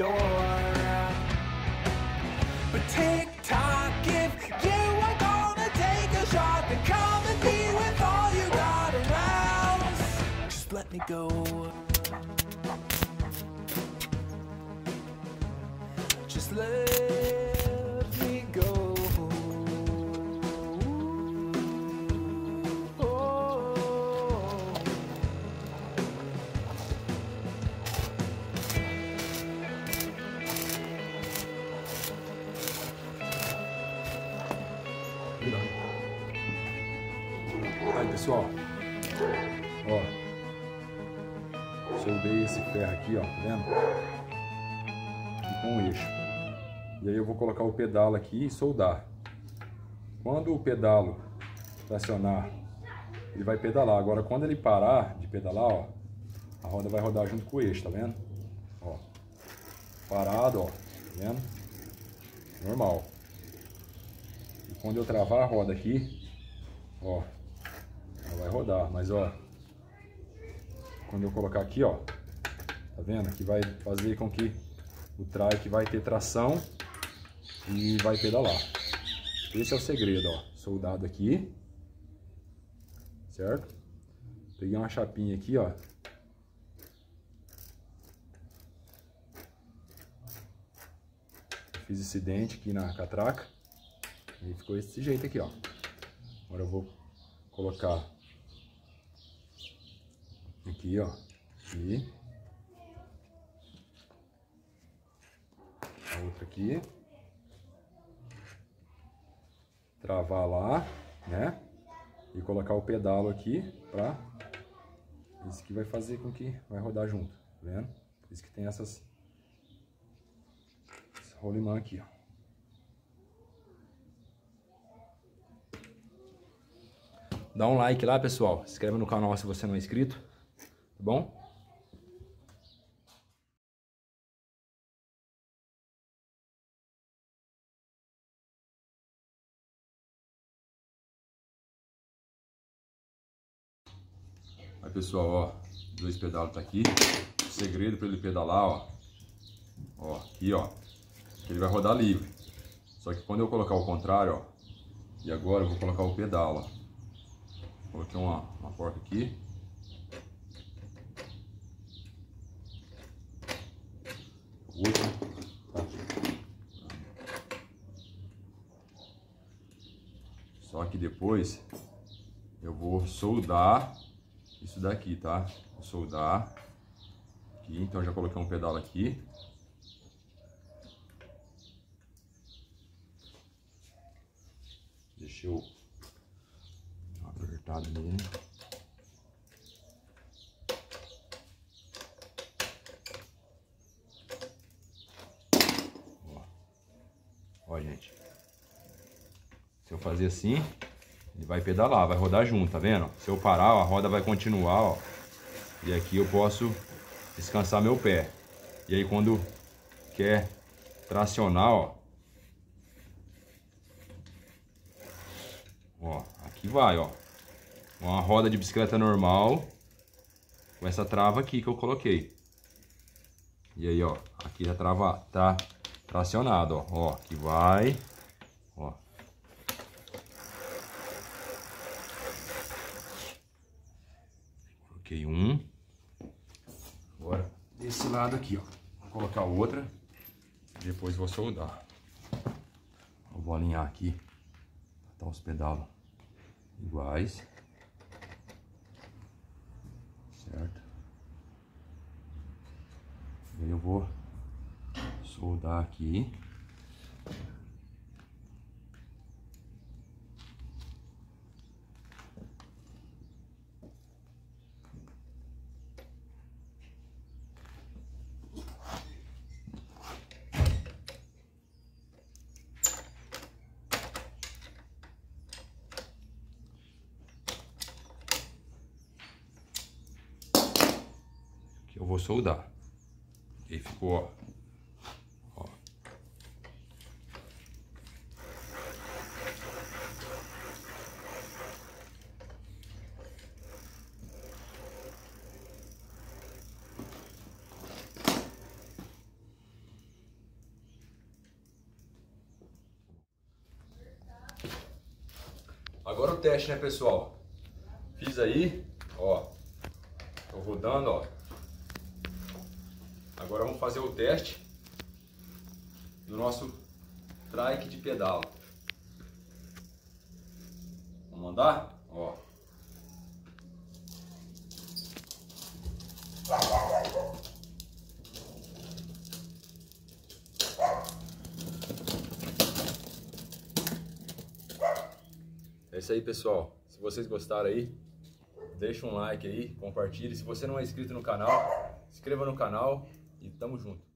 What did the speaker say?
door. But TikTok, if you are gonna take a shot, then come at me with all you got an ounce. Just let me go. Just let pessoal, ó, soldei esse ferro aqui, ó, tá vendo? E com o eixo. E aí eu vou colocar o pedalo aqui e soldar. Quando o pedalo tracionar, ele vai pedalar. Agora quando ele parar de pedalar, ó, a roda vai rodar junto com o eixo, tá vendo? Ó, parado, ó, tá vendo? Normal. E quando eu travar a roda aqui, ó, ela vai rodar, mas ó, quando eu colocar aqui, ó, tá vendo? Que vai fazer com que o trike vai ter tração e vai pedalar. Esse é o segredo, ó, soldado aqui, certo? Peguei uma chapinha aqui, ó. Fiz esse dente aqui na catraca e ficou desse jeito aqui, ó. Agora eu vou colocar aqui, ó, aqui. A outra aqui. Travar lá, né? E colocar o pedalo aqui pra... Isso que vai fazer com que vai rodar junto, tá vendo? Por isso que tem essas... Esse rolimã aqui, ó. Dá um like lá, pessoal. Se inscreve no canal se você não é inscrito. Tá bom? Aí, pessoal, ó. Dois pedalos tá aqui. O segredo para ele pedalar, ó. Ó, aqui, ó. Ele vai rodar livre. Só que quando eu colocar o contrário, ó. E agora eu vou colocar o pedal, ó. Coloquei uma, uma porta aqui. Outra. Tá. Só que depois eu vou soldar isso daqui, tá? Vou soldar aqui. Então já coloquei um pedal aqui. Deixa eu apertada nele. Ó, gente. Se eu fazer assim, ele vai pedalar, vai rodar junto, tá vendo? Se eu parar, ó, a roda vai continuar, ó. E aqui eu posso descansar meu pé. E aí quando quer tracionar, ó. Ó, aqui vai, ó. Uma roda de bicicleta normal. Com essa trava aqui que eu coloquei. E aí, ó. Aqui já trava, tá tracionado, ó. Ó, aqui vai. Ó. Coloquei um. Agora, desse lado aqui, ó. Vou colocar outra. Depois vou soldar. Eu vou alinhar aqui. Tá os pedalos iguais. Certo? E aí eu vou soldar aqui. eu vou soldar. E ficou, ó, ó. Agora o teste, né, pessoal? Fiz aí, ó. Tô rodando, ó. Agora vamos fazer o teste do nosso trike de pedal. Vamos andar? Ó. É isso aí, pessoal. Se vocês gostaram aí, deixa um like aí, compartilhe. Se você não é inscrito no canal, inscreva no canal e tamo junto.